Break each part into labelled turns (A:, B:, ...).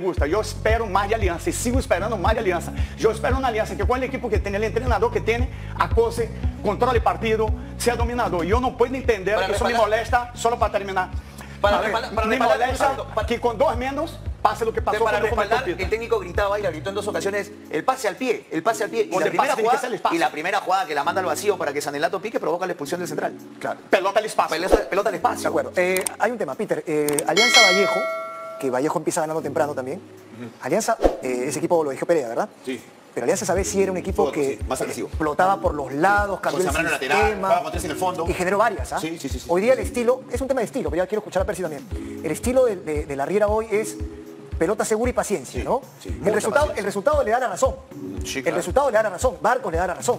A: me gusta. Yo espero más de Alianza y sigo esperando más de Alianza. Yo espero una Alianza que con el equipo que tiene, el entrenador que tiene, acose, controle el partido, sea dominador. Yo no puedo entender
B: Para
A: que eso me molesta, solo para terminar.
B: Para
A: ver,
B: para
A: me molesta que con dos menos pase lo que pasó
B: para respaldar, el técnico gritaba y la gritó en dos ocasiones el pase al pie, el pase al pie. Y la, primera jugada,
A: ser el espacio.
B: y la primera jugada que la manda al vacío para que Sanelato pique provoca la expulsión del central.
C: Claro.
A: Pelota al espacio.
B: Pelota, pelota al
C: De
B: espacio.
C: acuerdo. Eh, hay un tema, Peter. Eh, Alianza Vallejo, que Vallejo empieza ganando temprano también. Alianza, eh, ese equipo lo dijo Perea, ¿verdad?
D: Sí.
C: Pero Alianza vez sí era un equipo
D: Fútbol,
C: que
D: sí, más agresivo.
C: explotaba por los lados, cambió el
D: Zambrano
C: sistema.
D: lateral, jugaba con tres en el fondo.
C: Y generó varias, ¿ah?
D: Sí, sí.
C: Hoy día el estilo, es un tema de estilo, pero ya quiero escuchar a Percy también. El estilo de, de- de la Riera hoy es pelota segura y paciencia, ¿no? el, resultado,
D: paciencia.
C: el resultado le da la razón. El resultado le da la razón. Barcos le da la razón.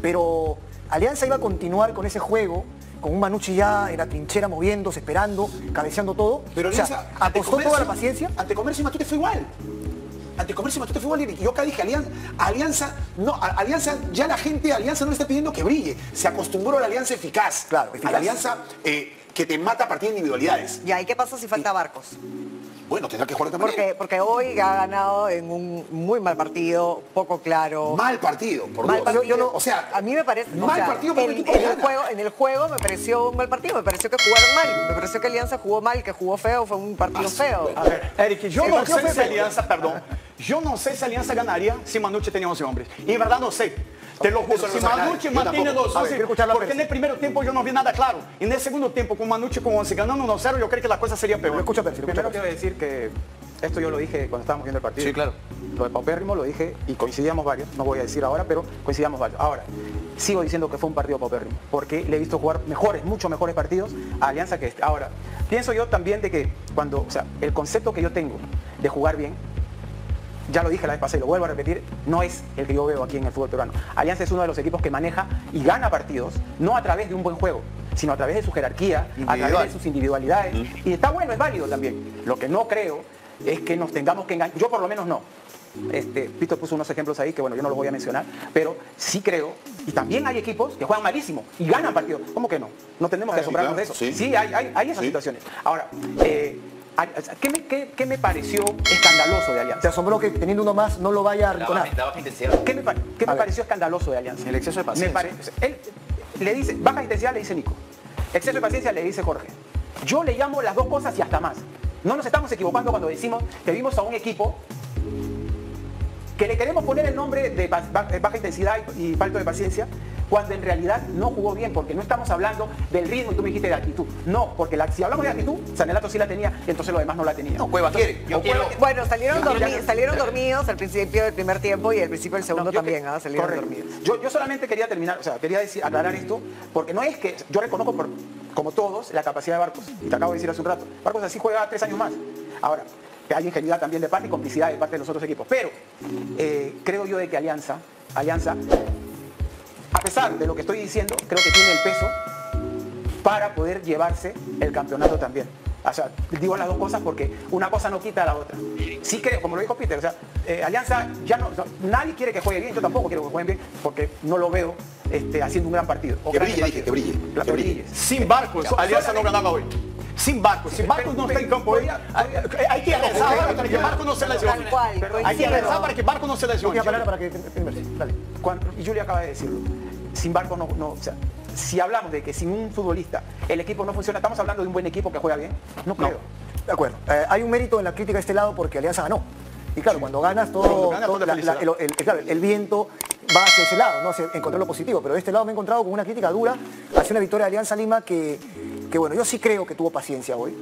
C: Pero Alianza iba a continuar con ese juego, con un Manucci ya en la trinchera moviéndose, esperando, cabeceando todo.
D: Pero
C: o sea,
D: Alianza, ante
C: apostó toda la
D: Comercio-
C: paciencia.
D: Ante Comercio y Matute fue igual. Ante Comercio y Matute fue igual. Y yo acá dije, Alianza, Alianza, no, Alianza, ya la gente, Alianza no le está pidiendo que brille. Se acostumbró a la alianza eficaz.
C: Claro,
D: A la alianza eh, que te mata a partir de individualidades.
E: Ya, ¿y qué pasa si falta Barcos?
D: Bueno, tendrá que jugar de manera.
E: Porque, porque hoy ha ganado en un muy mal partido, poco claro.
D: Mal partido, por
E: Mal partido.
D: Yo no- o sea,
E: a mí me parece. o
D: mal
E: sea,
D: partido por
E: el juego, en el juego me pareció un mal partido, me pareció que jugaron mal, me pareció que Alianza jugó mal, que jugó feo, fue un partido
D: Ah,
E: feo.
D: bueno.
A: A ver, Eric, yo no sé si. Alianza, perdón, yo no sé si Alianza ganaría si Manucci tenía 11 hombres. Y en verdad no sé. Te lo juro, si. Manucci mantiene los
C: A ver,
A: 11,
C: quiero escuchar la
A: porque en el primer tiempo yo no vi nada claro. Y en el segundo tiempo, con Manucci con 11 ganando 1-0, yo creo que la cosa sería peor.
C: escucha Percy,
F: Primero quiero decir que esto yo lo dije cuando estábamos viendo el partido.
B: Sí, claro.
F: Lo de paupérrimo lo dije y coincidíamos varios, no voy a decir ahora, pero coincidíamos varios. Ahora, sigo diciendo que fue un partido paupérrimo, porque le he visto jugar mejores, mucho mejores partidos a Alianza que este. Ahora, pienso yo también de que cuando, o sea, el concepto que yo tengo de jugar bien, ya lo dije la vez pasada y lo vuelvo a repetir, no es el que yo veo aquí en el fútbol peruano. Alianza es uno de los equipos que maneja y gana partidos, no a través de un buen juego, sino a través de su jerarquía, a través de sus individualidades. Y está bueno, es válido también. Lo que no creo es que nos tengamos que engañar. Yo por lo menos no. Este, Pito puso unos ejemplos ahí que bueno, yo no los voy a mencionar, pero sí creo, y también hay equipos que juegan malísimo y ganan partidos. ¿Cómo que no? No tenemos que asombrarnos de eso.
D: sí.
F: Sí, hay, hay- hay esas
D: Sí.
F: situaciones. Ahora, eh, ¿qué, me, qué- qué me pareció escandaloso de
C: Te
F: Alianza?
C: asombró que teniendo uno más no lo vaya a arrinconar.
B: baja intensidad.
F: ¿Qué me, qué me pareció escandaloso de Alianza?
B: El exceso de paciencia.
F: Me pare- él le dice, baja intensidad le dice Nico. Exceso de paciencia le dice Jorge. Yo le llamo las dos cosas y hasta más. No nos estamos equivocando cuando decimos que vimos a un equipo que le queremos poner el nombre de ba- ba- baja intensidad y, y falta de paciencia, cuando en realidad no jugó bien, porque no estamos hablando del ritmo y tú me dijiste de actitud. No, porque la- si hablamos de actitud, Sanelato sí la tenía y entonces lo demás no la tenía.
B: No, Cueva quiere. Yo quiero.
E: Bueno, salieron, salieron dormidos al principio del primer tiempo y al principio del segundo
F: No,
E: también,
F: que-
E: ¿ah? salieron
F: correcto.
E: dormidos.
F: Yo, yo solamente quería terminar, o sea, quería decir, aclarar esto, porque no es que yo reconozco, por- como todos, la capacidad de Barcos. Y te acabo de decir hace un rato. Barcos así juega tres años más. Ahora, hay ingenuidad también de parte y complicidad de parte de los otros equipos. Pero eh, creo yo de que Alianza, Alianza, a pesar de lo que estoy diciendo, creo que tiene el peso para poder llevarse el campeonato también. O sea, digo las dos cosas porque una cosa no quita a la otra. Sí creo, como lo dijo Peter, o sea, eh, Alianza ya no, no- nadie quiere que juegue bien, yo tampoco quiero que jueguen bien porque no lo veo este, haciendo un gran partido. o
D: Que brille, dije,
F: partidos.
D: que brille,
F: La-
D: que brille.
A: Sin Barcos, Alianza no ganaba hoy. Sin Barcos, si Barcos no está en campo hoy, hay hay que rezar para que Barcos no se lesione. Hay que rezar para que Barcos no se lesione.
C: Para que
F: y Julia acaba de decirlo. Sin Barcos no, no, o sea, si hablamos de que sin un futbolista el equipo no funciona, estamos hablando de un buen equipo que juega bien. No creo.
C: De acuerdo. Eh, hay un mérito en la crítica de este lado porque Alianza ganó. Y claro, cuando ganas todo,
A: Cuando ganas,
C: todo
A: toda
C: la-
A: felicidad.
C: la- el, el- claro, el viento va hacia ese lado, ¿no? Hacia encontrar lo positivo. Pero de este lado me he encontrado con una crítica dura hacia una victoria de Alianza Lima que, que bueno, yo sí creo que tuvo paciencia hoy.